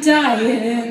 dying.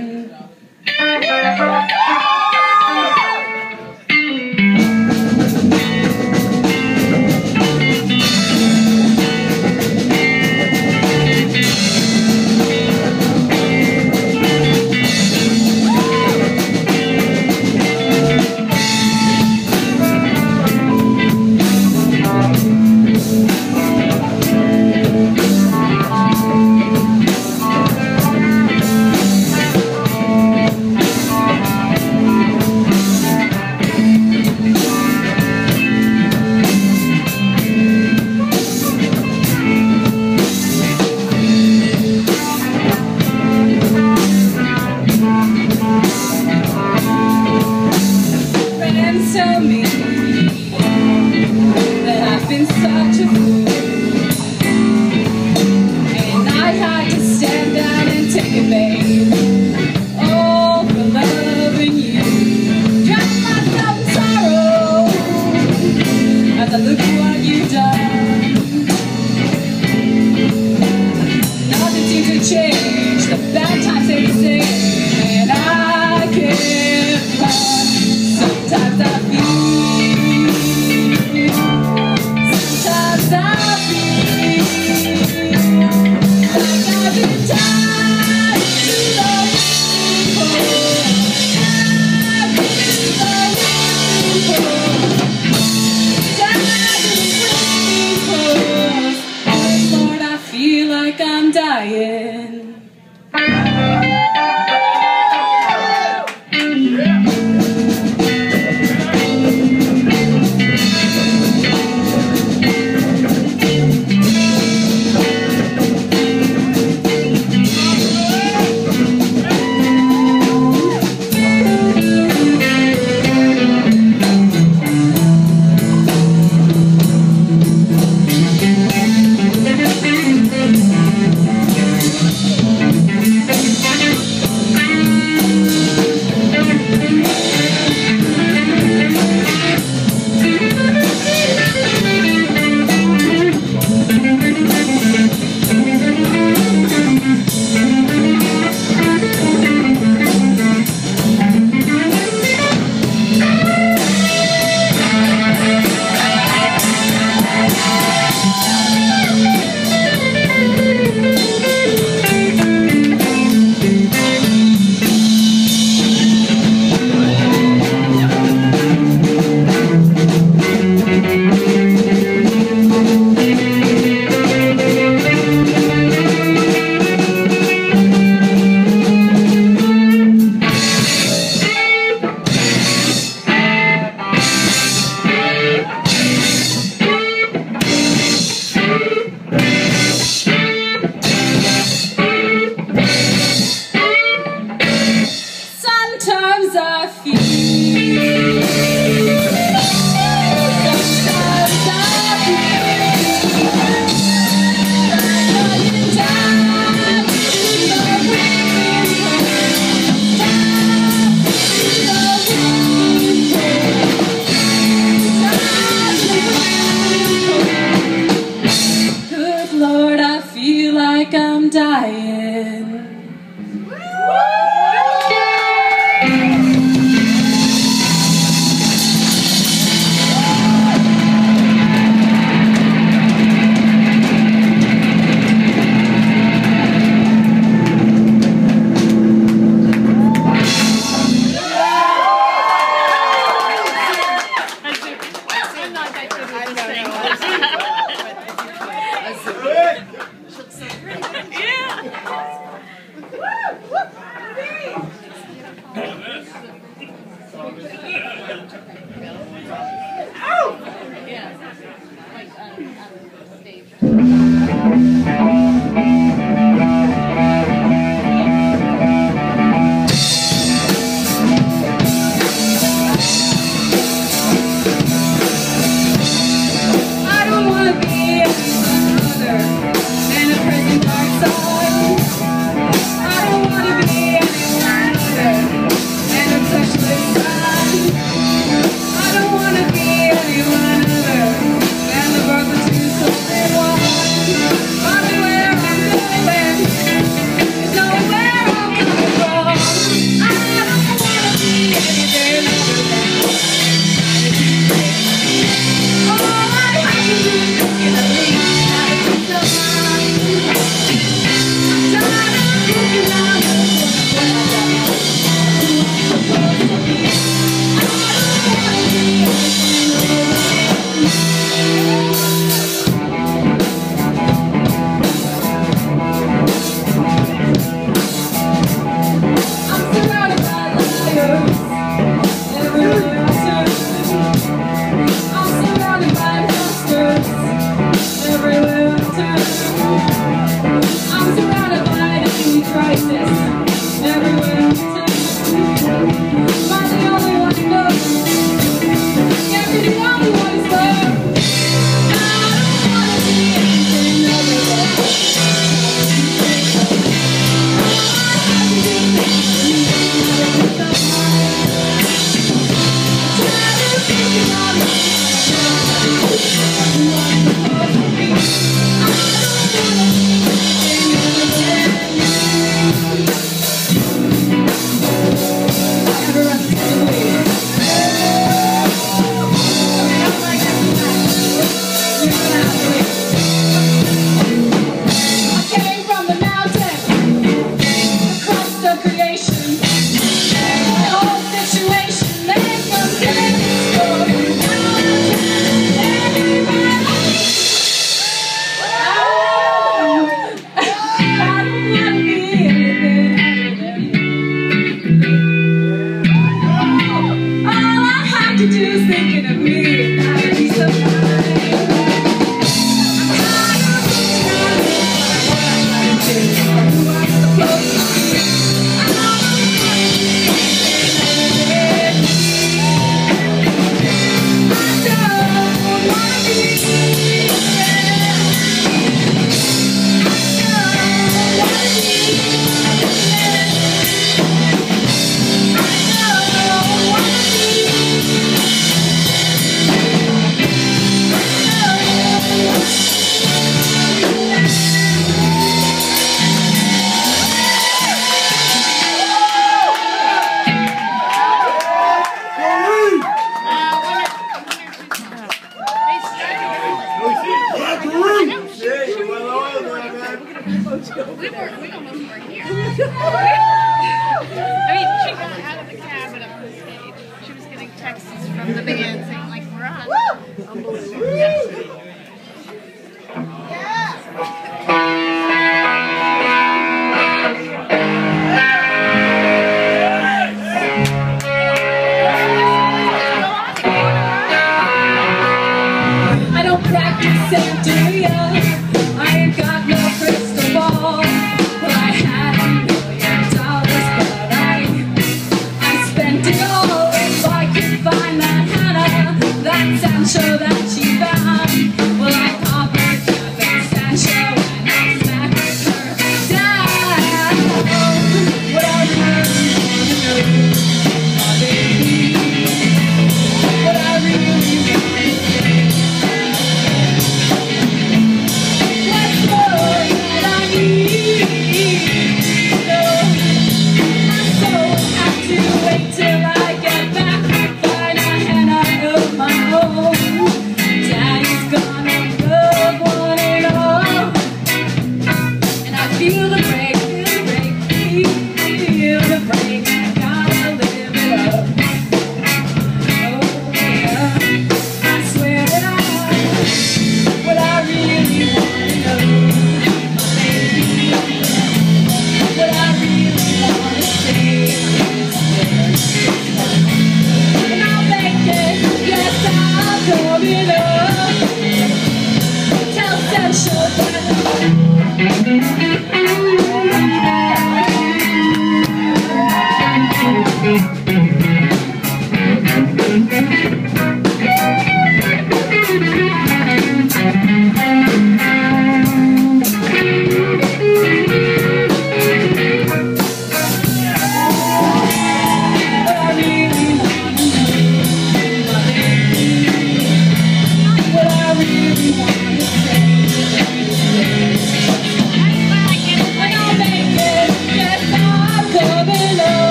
I'm made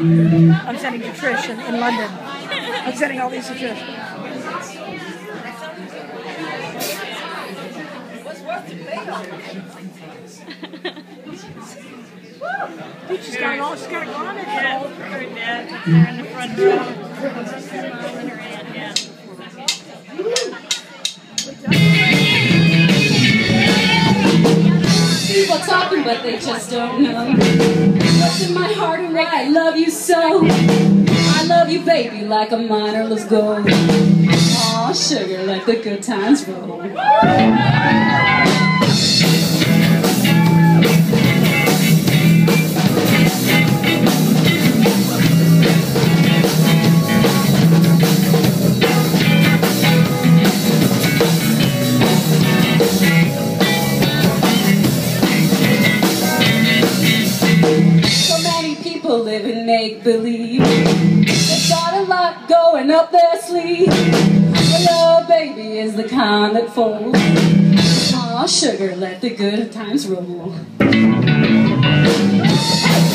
I'm sending to Trish in, in London. I'm sending all these to Trish. She's got it all. She's got it on. Yeah, her dad, her in the front row. don't know. What's in my heart and why I love you so. I love you, baby, like a minerless gold. Oh, Aw, sugar, let the good times roll. rolling up their sleeves. Well, your baby is the kind that folds. Aw, sugar, let the good times roll. Hey!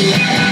I